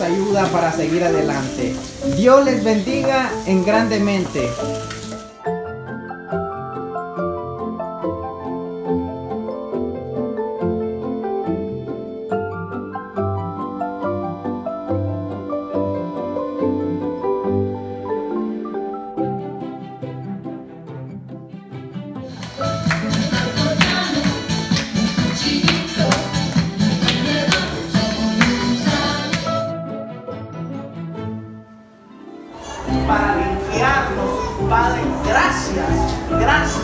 ayuda para seguir adelante. Dios les bendiga en grandemente. Para limpiarnos. Padre, gracias, gracias.